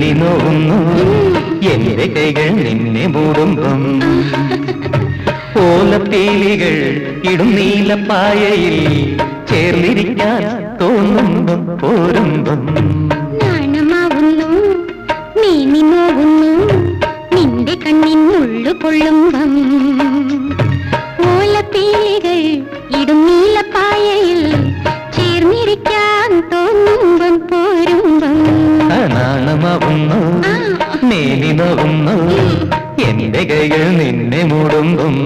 നോവുന്നു എന്റെ കൈകൾ നിന്നെ മൂടുമ്പം. ഓലപ്പീലികൾ ഇടും നീലപ്പായയിൽ ചേർന്നിരിക്കാൻ തോന്നുമ്പം പോരുമ്പം. നാണമാവുന്നു നീ നിന്നോവുന്നു നിന്റെ കണ്ണിൻ ഉള്ളു കൊള്ളുമ്പം നാണമാവുന്നു ആ. മേലി നോവുന്നു എന്റെ കൈകൾ നിന്നെ മൂടുമ്പം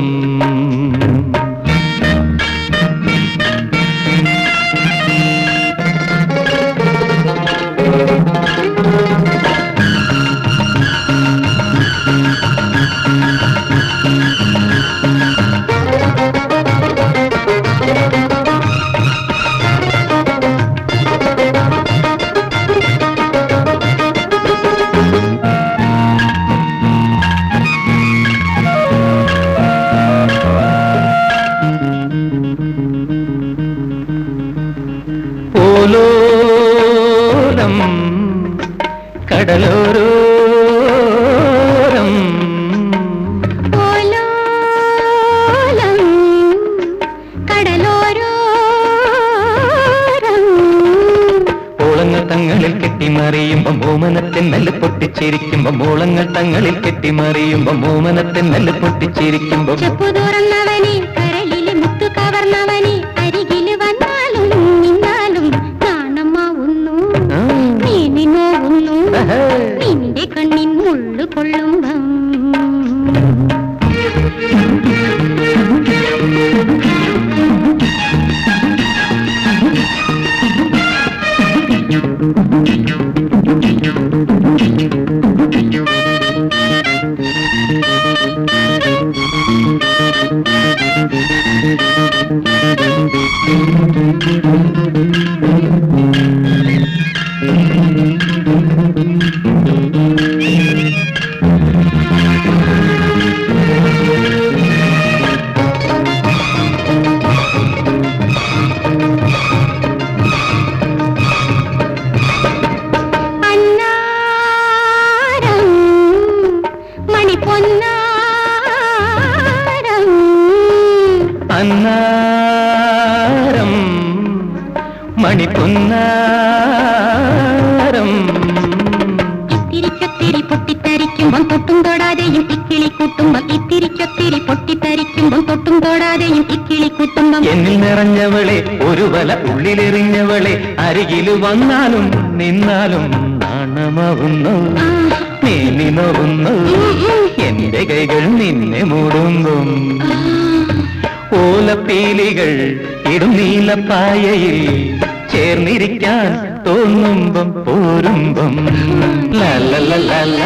കടലോരോരം ഓളങ്ങൾ തങ്ങളിൽ കെട്ടിമറിയുമ്പം ഓമനത്തെ നെല്ല് പൊട്ടിച്ചിരിക്കുമ്പം ഓളങ്ങൾ തങ്ങളിൽ കെട്ടിമറിയുമ്പം ഓമനത്തെ നെല്ല് പൊട്ടിച്ചിരിക്കുമ്പം ചെപ്പു തുറന്നവനെ Thank you. മണിപ്പൊന്നാരം ഇത്തിരിച്ചൊത്തിരി പൊട്ടിത്തെറിക്കുമ്പം തൊട്ടും തൊടാതെയും ഇക്കിളി കൂട്ടുമ്പം ഇത്തിരിച്ചൊത്തിരി പൊട്ടിത്തരിക്കുമ്പം തൊട്ടും തൊടാതെയും ഇക്കിളി കൂട്ടുമ്പം എന്നിൽ നിറഞ്ഞവളെ ഒരു വല ഉള്ളിലെറിഞ്ഞവളെ അരികിൽ വന്നാലും നിന്നാലും നാണമാവുന്നു. നീ നോവുന്നു എന്റെ കൈകൾ നിന്നെ മൂടുമ്പം ഓലപ്പീലികൾ ഇടും നീലപ്പായയിൽ ചേർന്നിരിക്കാൻ തോന്നുമ്പം പോരുമ്പം ലല്ലല്ലല്ല